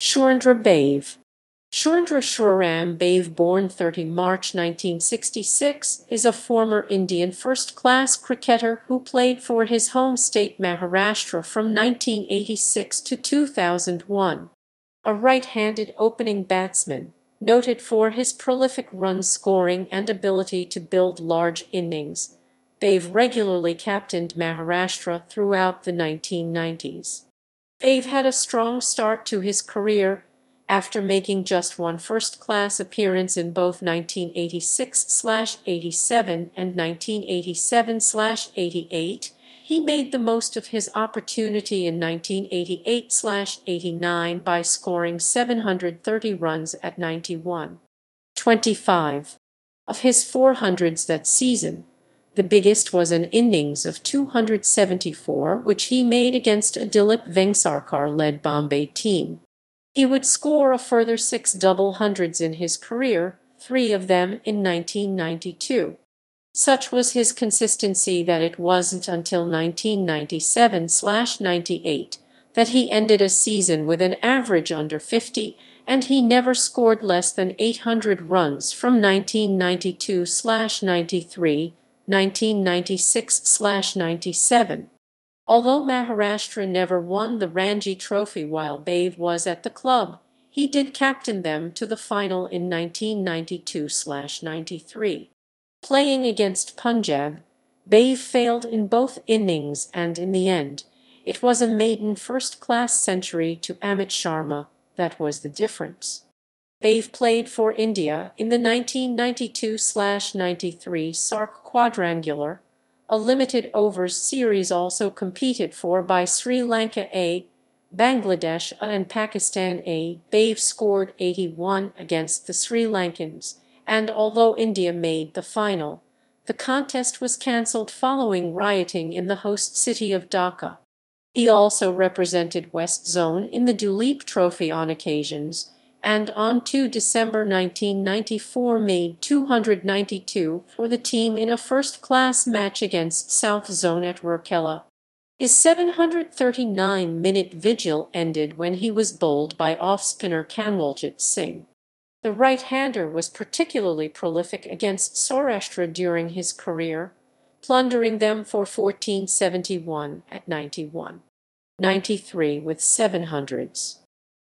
Surendra Bhave Surendra Shriram Bhave born 30 March 1966 is a former Indian first-class cricketer who played for his home state Maharashtra from 1986 to 2001. A right-handed opening batsman, noted for his prolific run scoring and ability to build large innings, Bhave regularly captained Maharashtra throughout the 1990s. Bhave had a strong start to his career after making just one first-class appearance in both 1986-87 and 1987-88, he made the most of his opportunity in 1988-89 by scoring 730 runs at 91. 25. Of his 400s that season, the biggest was an innings of 274 which he made against a Dilip Vengsarkar-led Bombay team. He would score a further six double hundreds in his career, three of them in 1992. Such was his consistency that it wasn't until 1997-98 that he ended a season with an average under 50 and he never scored less than 800 runs from 1992-93 1996-97. Although Maharashtra never won the Ranji Trophy while Bhave was at the club, he did captain them to the final in 1992-93. Playing against Punjab, Bhave failed in both innings and in the end, it was a maiden first-class century to Amit Sharma that was the difference. Bhave played for India in the 1992-93 SAARC Quadrangular, a limited overs series also competed for by Sri Lanka A, Bangladesh A and Pakistan A. Bhave scored 81 against the Sri Lankans, and although India made the final, the contest was cancelled following rioting in the host city of Dhaka. He also represented West Zone in the Duleep Trophy on occasions, and on 2 December 1994 made 292 for the team in a first-class match against South Zone at Rourkela. His 739-minute vigil ended when he was bowled by off-spinner Kanwaljit Singh. The right-hander was particularly prolific against Saurashtra during his career, plundering them for 1471 at 91. 93 with 700s.